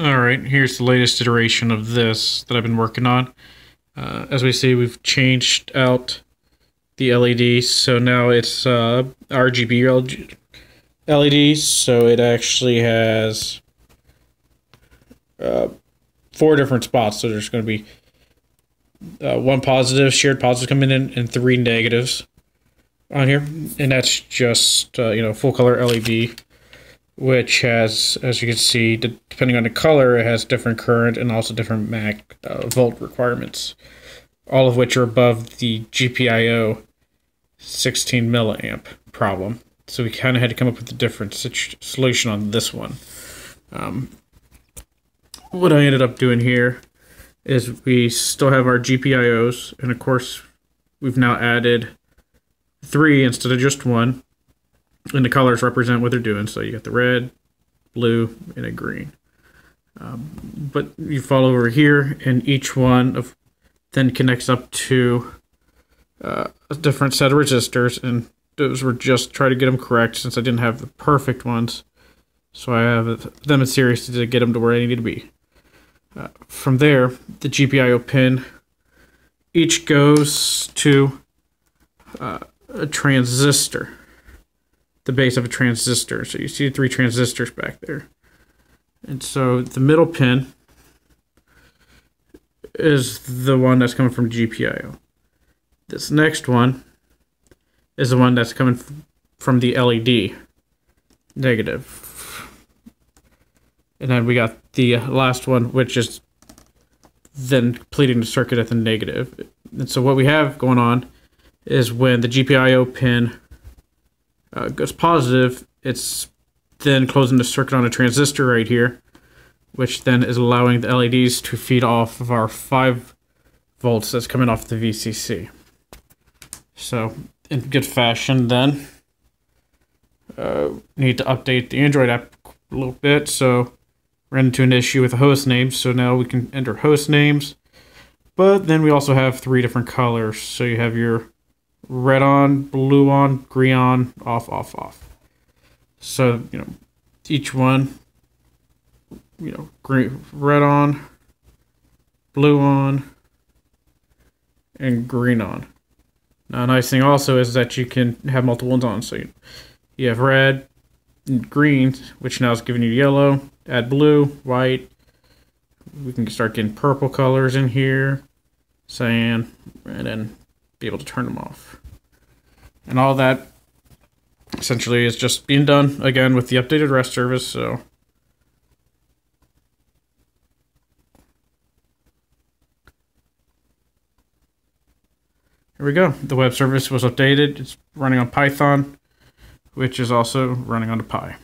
All right, here's the latest iteration of this that I've been working on. Uh, as we see, we've changed out the LED, so now it's uh, RGB LEDs, so it actually has uh, four different spots. So there's going to be uh, one positive, shared positive coming in, and three negatives on here, and that's just uh, you know full color LED which has, as you can see, depending on the color, it has different current and also different mag uh, volt requirements, all of which are above the GPIO 16 milliamp problem. So we kind of had to come up with a different solution on this one. Um, what I ended up doing here is we still have our GPIOs, and of course, we've now added three instead of just one and the colors represent what they're doing. So you got the red, blue, and a green. Um, but you follow over here, and each one of then connects up to uh, a different set of resistors, and those were just try to get them correct since I didn't have the perfect ones. So I have them in series to get them to where I need to be. Uh, from there, the GPIO pin each goes to uh, a transistor the base of a transistor. So you see three transistors back there. And so the middle pin is the one that's coming from GPIO. This next one is the one that's coming from the LED negative. And then we got the last one, which is then completing the circuit at the negative. And so what we have going on is when the GPIO pin uh, goes positive, it's then closing the circuit on a transistor right here, which then is allowing the LEDs to feed off of our 5 volts that's coming off the VCC. So, in good fashion, then, uh, need to update the Android app a little bit. So, ran into an issue with the host names, so now we can enter host names. But then we also have three different colors. So you have your red on, blue on, green on, off, off, off. So, you know, each one, you know, green, red on, blue on, and green on. Now, a nice thing also is that you can have multiple ones on. So you, you have red, and green, which now is giving you yellow. Add blue, white. We can start getting purple colors in here, cyan, and then be able to turn them off. And all that essentially is just being done again with the updated REST service. So here we go. The web service was updated. It's running on Python, which is also running on the Pi.